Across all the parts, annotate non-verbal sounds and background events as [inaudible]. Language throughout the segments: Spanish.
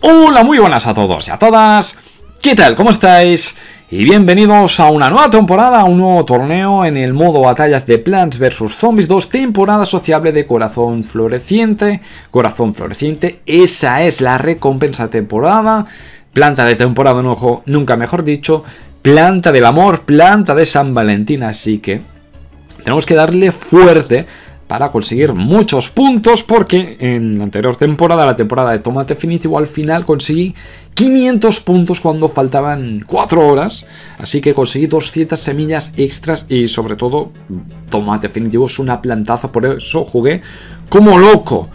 Hola, muy buenas a todos y a todas. ¿Qué tal? ¿Cómo estáis? Y bienvenidos a una nueva temporada, a un nuevo torneo en el modo batallas de Plants vs Zombies 2, temporada sociable de Corazón Floreciente. Corazón Floreciente, esa es la recompensa temporada. Planta de temporada, ojo, nunca mejor dicho. Planta del amor, planta de San Valentín, así que tenemos que darle fuerte para conseguir muchos puntos porque en la anterior temporada, la temporada de Tomate Definitivo, al final conseguí 500 puntos cuando faltaban 4 horas, así que conseguí 200 semillas extras y sobre todo Tomate Definitivo es una plantaza, por eso jugué como loco.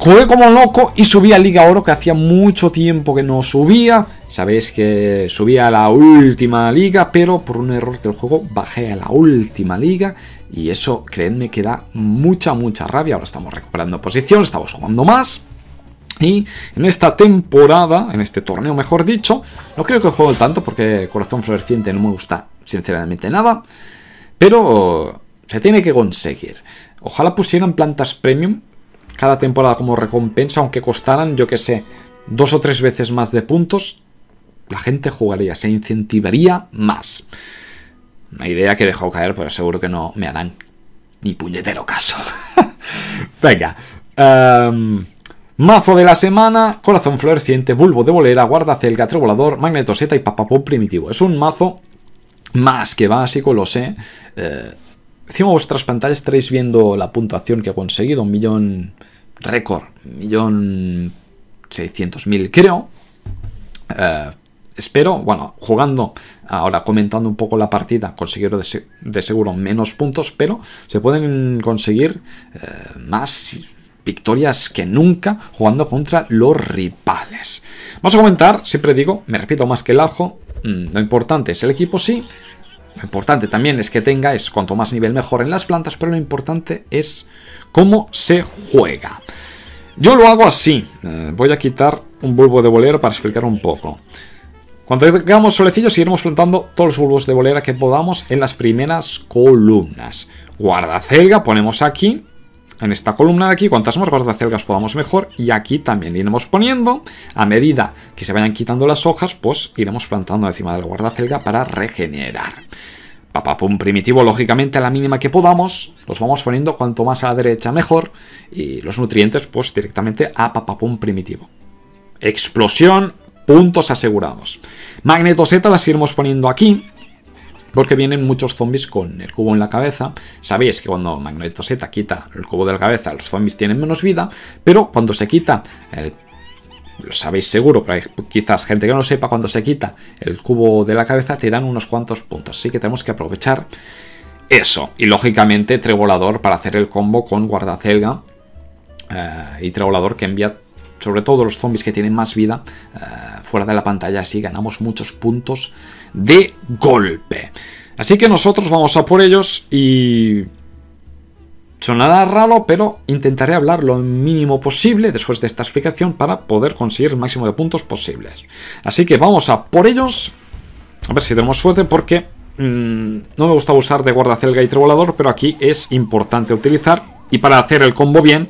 Jugué como loco y subí a Liga Oro, que hacía mucho tiempo que no subía. Sabéis que subía a la última liga, pero por un error del juego bajé a la última liga. Y eso, creedme, que da mucha, mucha rabia. Ahora estamos recuperando posición, estamos jugando más. Y en esta temporada, en este torneo mejor dicho, no creo que juego tanto porque Corazón Floreciente no me gusta sinceramente nada. Pero se tiene que conseguir. Ojalá pusieran plantas premium cada temporada como recompensa, aunque costaran, yo que sé, dos o tres veces más de puntos, la gente jugaría, se incentivaría más. Una idea que dejado caer, pero seguro que no me harán ni puñetero caso. [laughs] Venga. Em, mazo de la semana, corazón floreciente, bulbo de bolera, guardacelga, trebolador, magnetoseta y papapop primitivo. Es un mazo más que básico, lo sé. Eh, encima de vuestras pantallas estaréis viendo la puntuación que he conseguido, un millón récord, millón seiscientos mil creo. Eh, espero, bueno, jugando, ahora comentando un poco la partida, conseguir de, seguro menos puntos, pero se pueden conseguir eh, más victorias que nunca jugando contra los rivales. Vamos a comentar, siempre digo, me repito más que el ajo, mm, lo importante es el equipo, sí, lo importante también es que tenga, es cuanto más nivel mejor en las plantas, pero lo importante es cómo se juega. Yo lo hago así. Eh, voy a quitar un bulbo de bolera para explicar un poco. Cuando tengamos solecillos iremos plantando todos los bulbos de bolera que podamos en las primeras columnas. Guardacelga ponemos aquí, en esta columna de aquí, cuantas más guardacelgas podamos mejor. Y aquí también iremos poniendo, a medida que se vayan quitando las hojas, pues iremos plantando encima de la guardacelga para regenerar. Papapum primitivo, lógicamente, a la mínima que podamos, los vamos poniendo cuanto más a la derecha mejor. Y los nutrientes, pues directamente a papapum primitivo. Explosión, puntos asegurados. Magnetoseta las iremos poniendo aquí. Porque vienen muchos zombies con el cubo en la cabeza. Sabéis que cuando Magnetoseta quita el cubo de la cabeza, los zombies tienen menos vida. Pero cuando se quita el lo sabéis seguro, pero hay quizás gente que no lo sepa, cuando se quita el cubo de la cabeza te dan unos cuantos puntos. Así que tenemos que aprovechar eso. Y lógicamente Trebolador para hacer el combo con Guardacelga eh, y Trebolador que envía sobre todo los zombies que tienen más vida eh, fuera de la pantalla. Así ganamos muchos puntos de golpe. Así que nosotros vamos a por ellos y Sonará raro, pero intentaré hablar lo mínimo posible después de esta explicación para poder conseguir el máximo de puntos posibles. Así que vamos a por ellos. A ver si tenemos suerte porque mm, no me gusta usar de guardacelga y trebolador, pero aquí es importante utilizar. Y para hacer el combo bien,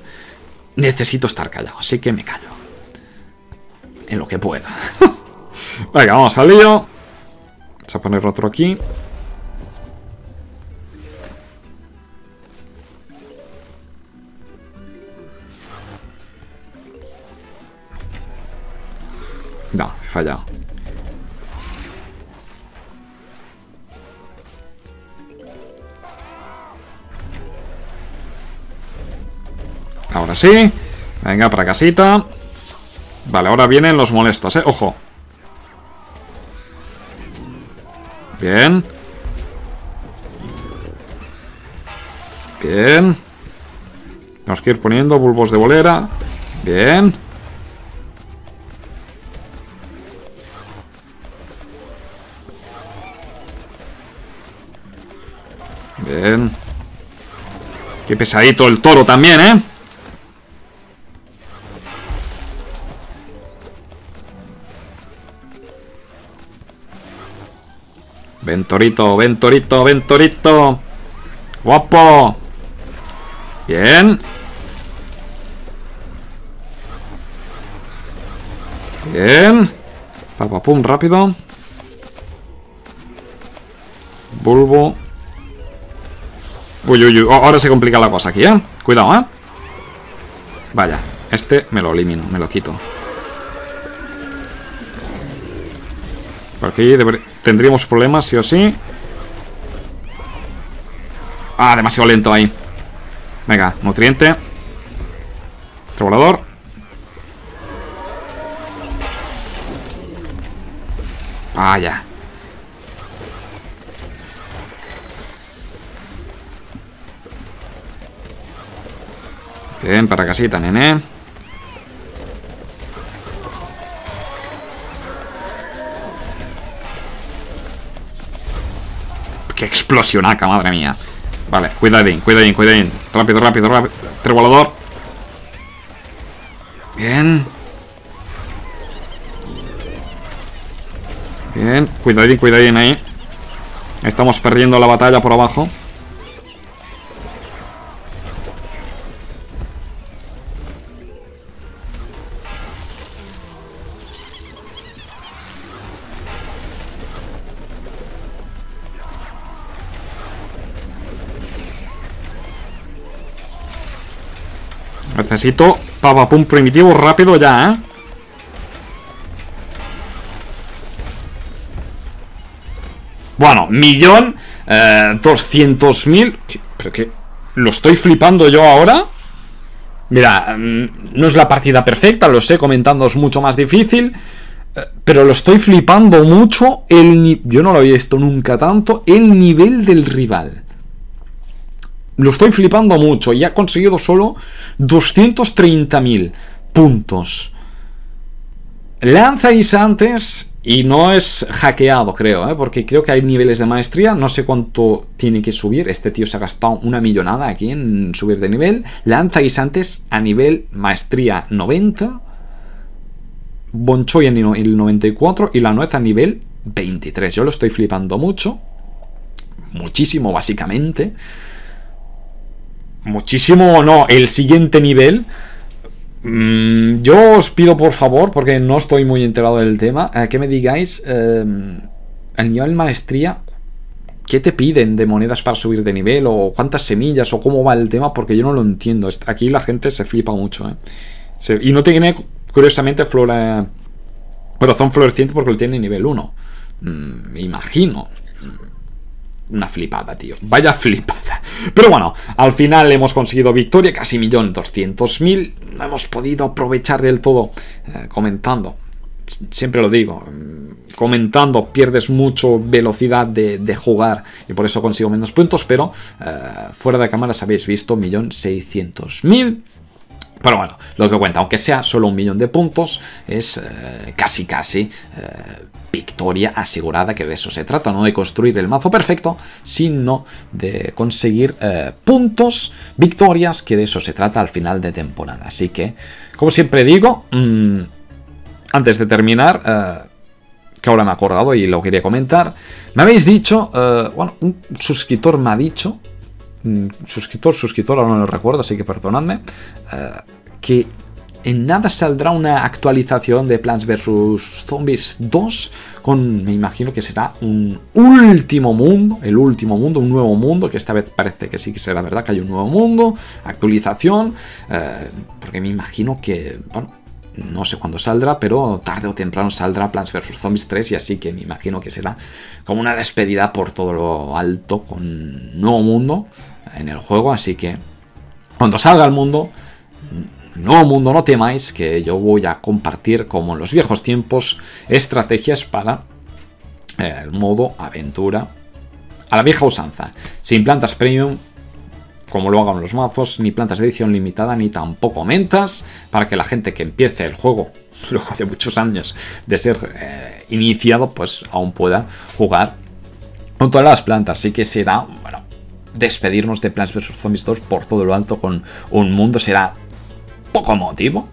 necesito estar callado, así que me callo. En lo que pueda. [laughs] Venga, vamos al lío. Vamos a poner otro aquí. No, he fallado. Ahora sí. Venga, para casita. Vale, ahora vienen los molestos, ¿eh? Ojo. Bien. Bien. Tenemos que ir poniendo bulbos de bolera. Bien. Bien. Qué pesadito el toro también, ¿eh? Ven, torito, ven, torito, ven, torito. Guapo. Bien. Bien. Papapum, rápido. Bulbo. Uy, uy, uy. Ahora se complica la cosa aquí, ¿eh? Cuidado, ¿eh? Vaya, este me lo elimino, me lo quito. Aquí tendríamos problemas, sí o sí. Ah, demasiado lento ahí. Venga, nutriente. Volador. Vaya. Bien, para casita, nene. Qué explosionaca, madre mía. Vale, cuidadín, cuidadín, cuidadín. Rápido, rápido, rápido. Trevolador. Bien. Bien, cuidadín, cuidadín ahí. Estamos perdiendo la batalla por abajo. Necesito papapum primitivo rápido ya, ¿eh? Bueno, millón eh, doscientos mil ¿Pero qué? ¿Lo estoy flipando yo ahora? Mira, mm, no es la partida perfecta, lo sé, comentando es mucho más difícil eh, Pero lo estoy flipando mucho el Yo no lo había visto nunca tanto El nivel del rival lo estoy flipando mucho y ha conseguido solo 230.000 puntos. Lanza guisantes y no es hackeado, creo, ¿eh? porque creo que hay niveles de maestría. No sé cuánto tiene que subir. Este tío se ha gastado una millonada aquí en subir de nivel. Lanza guisantes a nivel maestría 90. Bonchoy en el 94 y la nuez a nivel 23. Yo lo estoy flipando mucho. Muchísimo, básicamente muchísimo no, el siguiente nivel. Mm, yo os pido por favor, porque no estoy muy enterado del tema, eh, que me digáis em, el nivel maestría. ¿Qué te piden de monedas para subir de nivel? ¿O cuántas semillas? ¿O cómo va el tema? Porque yo no lo entiendo. Aquí la gente se flipa mucho. ¿eh? y no tiene, curiosamente, flora, corazón floreciente porque lo tiene nivel 1. Mm, me imagino una flipada, tío. Vaya flipada. Pero bueno, al final hemos conseguido victoria, casi millón doscientos mil. No hemos podido aprovechar del todo eh, comentando. Siempre lo digo, mm, comentando pierdes mucho velocidad de, jugar y por eso consigo menos puntos, pero eh, fuera de cámaras habéis visto millón seiscientos mil. Pero bueno, lo que cuenta, aunque sea solo un millón de puntos, es eh, casi casi victoria asegurada, que de eso se trata, no de construir el mazo perfecto, sino de conseguir eh, puntos, victorias, que de eso se trata al final de temporada. Así que, como siempre digo, mm, antes de terminar, eh, que ahora me he acordado y lo quería comentar, me habéis dicho, eh, bueno, un suscriptor me ha dicho, suscriptor, suscriptor, ahora no lo recuerdo, así que perdonadme, que en nada saldrá una actualización de Plants vs. Zombies 2 con, me imagino que será un último mundo, el último mundo, un nuevo mundo, que esta vez parece que sí que será verdad que hay un nuevo mundo, actualización, eh, porque me imagino que, bueno, no sé cuándo saldrá, pero tarde o temprano saldrá Plants vs. Zombies 3 y así que me imagino que será como una despedida por todo lo alto con nuevo mundo en el juego, así que cuando salga el mundo no mundo, no temáis que yo voy a compartir, como en los viejos tiempos, estrategias para eh, el modo aventura a la vieja usanza. Sin plantas premium, como lo hagan los mazos, ni plantas de edición limitada, ni tampoco mentas, para que la gente que empiece el juego, [laughs] luego de muchos años de ser eh, iniciado, pues aún pueda jugar con todas las plantas. Así que será, bueno, despedirnos de Plants vs Zombies 2 por todo lo alto con un mundo. Será poco motivo.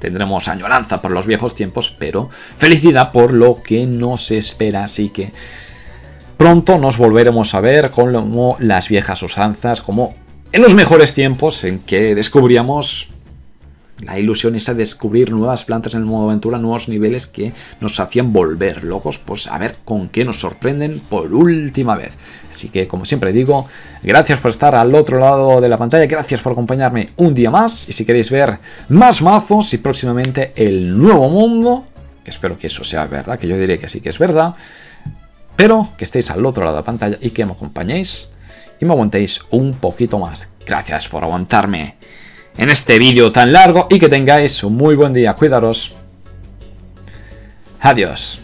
Tendremos añoranza por los viejos tiempos, pero felicidad por lo que nos espera. Así que pronto nos volveremos a ver como las viejas usanzas, como en los mejores tiempos en que descubríamos la ilusión esa de descubrir nuevas plantas en el modo aventura, nuevos niveles que nos hacían volver locos, pues a ver con qué nos sorprenden por última vez. Así que, como siempre digo, gracias por estar al otro lado de la pantalla, gracias por acompañarme un día más, y si queréis ver más mazos y próximamente el nuevo mundo, que espero que eso sea verdad, que yo diré que sí que es verdad, pero que estéis al otro lado de la pantalla y que me acompañéis y me aguantéis un poquito más. Gracias por aguantarme en este vídeo tan largo y que tengáis un muy buen día. Cuidaros. Adiós.